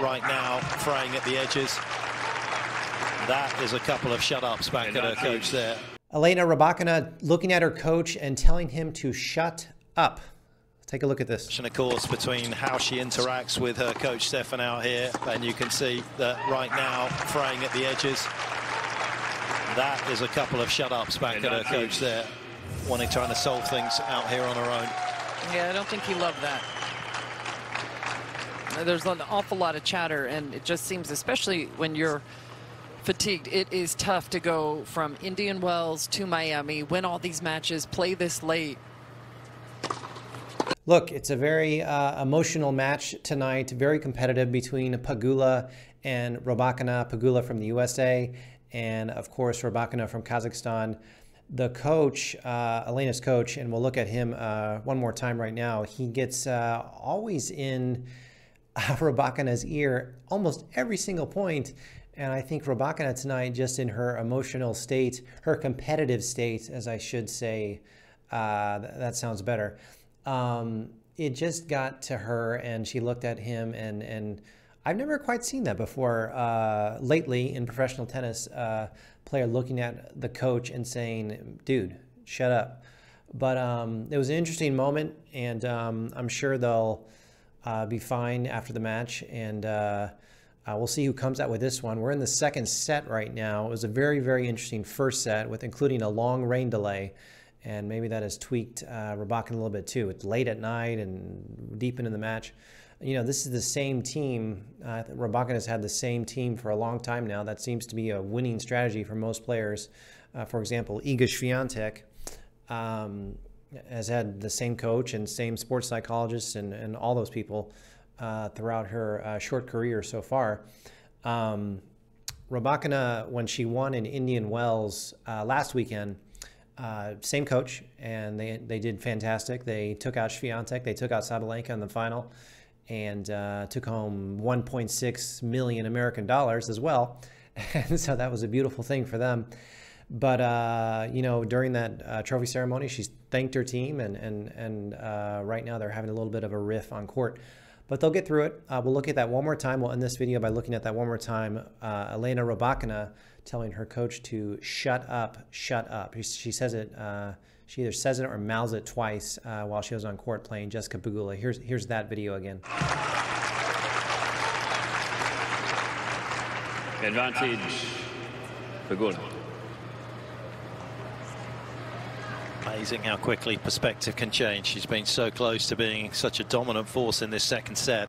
right now, fraying at the edges. That is a couple of shut-ups back at her coach there. Elena Rybakina looking at her coach and telling him to shut up. Take a look at this. And of course, between how she interacts with her coach Stefan out here, and you can see that right now, fraying at the edges. That is a couple of shut-ups back at her coach there, wanting trying to solve things out here on her own. Yeah, I don't think he loved that. There's an awful lot of chatter, and it just seems, especially when you're fatigued, it is tough to go from Indian Wells to Miami, win all these matches, play this late. Look, it's a very uh, emotional match tonight, very competitive between Pegula and Rybakina. Pegula from the USA, and of course, Rybakina from Kazakhstan. The coach, uh, Elena's coach, and we'll look at him uh, one more time right now. He gets uh, always in Rybakina's ear almost every single point. And I think Rybakina tonight, just in her emotional state, her competitive state, as I should say, uh, that sounds better um, it just got to her and she looked at him and and I've never quite seen that before uh, lately in professional tennis. Uh, player looking at the coach and saying, "Dude, shut up." But um, it was an interesting moment, and um, I'm sure they'll uh, be fine after the match. And uh, uh, we'll see who comes out with this one. We're in the second set right now. It was a very, very interesting first set with including a long rain delay and maybe that has tweaked uh, Rybakina a little bit too. It's late at night and deep into the match. You know, this is the same team. Uh, Rybakina has had the same team for a long time now. That seems to be a winning strategy for most players. Uh, for example, Iga Swiatek um, has had the same coach and same sports psychologist and, and all those people uh, throughout her uh, short career so far. Um, when she won in Indian Wells uh, last weekend, uh, same coach, and they, they did fantastic. They took out Swiatek, they took out Sabalenka in the final, and uh, took home 1.6 million American dollars as well. And so that was a beautiful thing for them. But uh, you know, during that uh, trophy ceremony, she thanked her team, and and and uh, right now they're having a little bit of a riff on court. But they'll get through it. Uh, we'll look at that one more time. We'll end this video by looking at that one more time. Elena Rybakina telling her coach to shut up, shut up. She says it, uh, she either says it or mouths it twice uh, while she was on court playing Jessica Pegula. Here's, here's that video again. Advantage, Pegula. Amazing how quickly perspective can change. She's been so close to being such a dominant force in this second set.